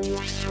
Wow.